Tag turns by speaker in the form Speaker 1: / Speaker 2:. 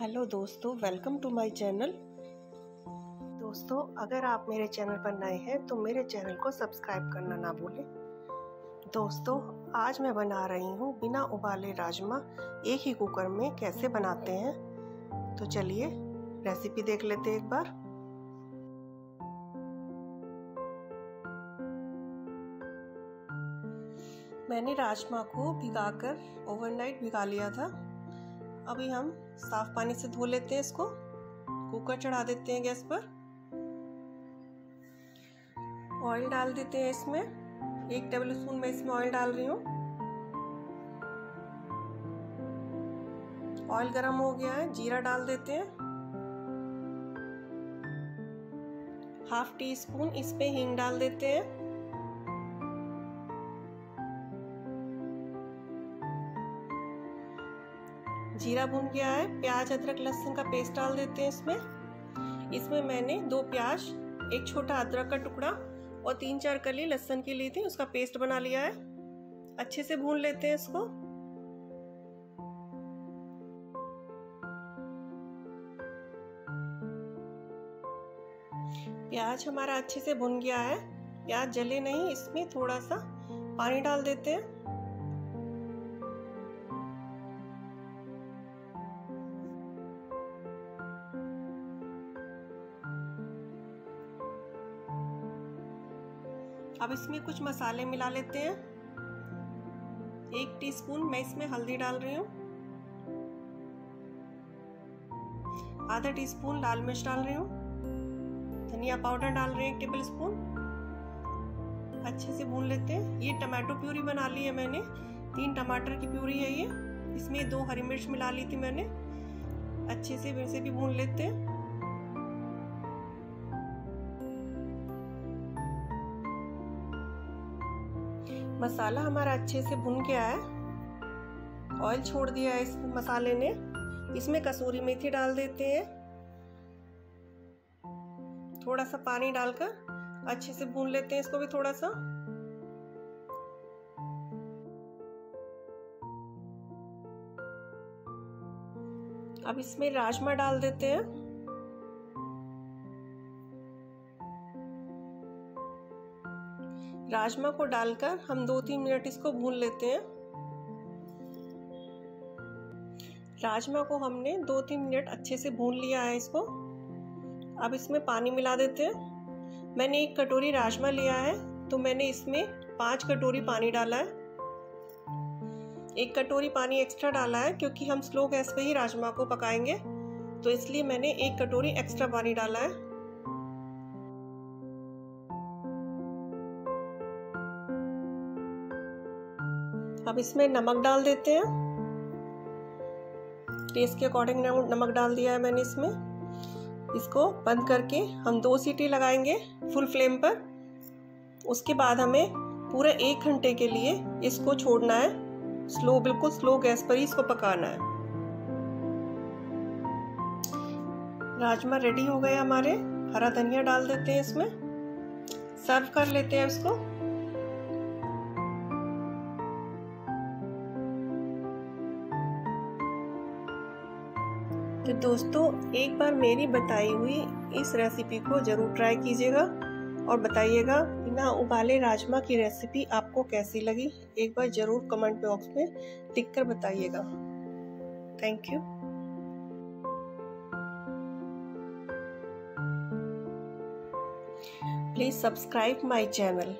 Speaker 1: Hello दोस्तों welcome to my channel दोस्तों, अगर आप मेरे चैनल पर नए हैं तो मेरे चैनल को सब्सक्राइब करना ना भूलें। दोस्तों, आज मैं बना रही हूँ बिना उबाले राजमा। एक ही कुकर में कैसे बनाते हैं? तो चलिए रेसिपी देख लेते एक बार। मैंने राजमा को भिगाकर ओवरनाइट भिगा लिया था। अभी हम साफ़ पानी से धो लेते हैं इसको। कुकर चढ़ा देते हैं गैस पर। ऑयल डाल देते हैं इसमें। एक टेबल स्पून मैं इसमें ऑयल डाल रही हूँ। ऑयल गरम हो गया है, जीरा डाल देते हैं। हाफ़ टी स्पून इसमें हींग डाल देते हैं। जीरा भून गया है, प्याज, अदरक, लहसुन का पेस्ट डाल देते हैं इसमें। इसमें मैंने दो प्याज, एक छोटा अदरक का टुकड़ा और तीन चार कली लहसुन की ली थी, उसका पेस्ट बना लिया है। अच्छे से भून लेते हैं इसको। प्याज हमारा अच्छे से भुन गया है। प्याज जले नहीं, इसमें थोड़ा सा पानी डाल देते हैं। अब इसमें कुछ मसाले मिला लेते हैं। एक टीस्पून मैं इसमें हल्दी डाल रही हूँ। आधा टीस्पून लाल मिर्च डाल रही हूँ। धनिया पाउडर डाल रहे हैं एक टेबल स्पून अच्छे से भून लेते हैं। ये टमाटो प्यूरी बना ली है मैंने। तीन टमाटर की प्यूरी है ये। इसमें दो हरी मिर्च मिला ली थी मैंने। अच्छे से वैसे भी भून लेते हैं। मसाला हमारा अच्छे से भुन गया है। ऑयल छोड़ दिया है इस मसाले ने। इसमें कसूरी मेथी डाल देते हैं। थोड़ा सा पानी डालकर अच्छे से भून लेते हैं इसको भी थोड़ा सा अब इसमें राजमा डाल देते हैं। राजमा को डालकर हम दो तीन मिनट इसको भून लेते हैं। राजमा को हमने दो तीन मिनट अच्छे से भून लिया है इसको। अब इसमें पानी मिला देते हैं। मैंने एक कटोरी राजमा लिया है तो मैंने इसमें पाँच कटोरी पानी डाला है। एक कटोरी पानी एक्स्ट्रा डाला है, क्योंकि हम स्लो गैस पे ही राजमा को पकाएँगे तो इसलिए मैंने एक कटोरी एक्स्ट्रा पानी डाला है। अब इसमें नमक डाल देते हैं। टेस्ट के अकॉर्डिंग नमक डाल दिया है मैंने इसमें। इसको बंद करके हम दो सीटी लगाएँगे फुल फ्लेम पर। उसके बाद हमें पूरे एक घंटे के लिए इसको छोड़ना है। स्लो बिल्कुल स्लो गैस पर ही इसको पकाना है। राजमा रेडी हो गए हमारे। हरा धनिया डाल देते हैं इसमें। सर्व कर लेते हैं इसको तो दोस्तों, एक बार मेरी बताई हुई इस रेसिपी को ज़रूर ट्राई कीजिएगा और बताइएगा बिना उबाले राजमा की रेसिपी आपको कैसी लगी। एक बार ज़रूर कमेंट बॉक्स में लिख कर बताइएगा। Thank you please subscribe my channel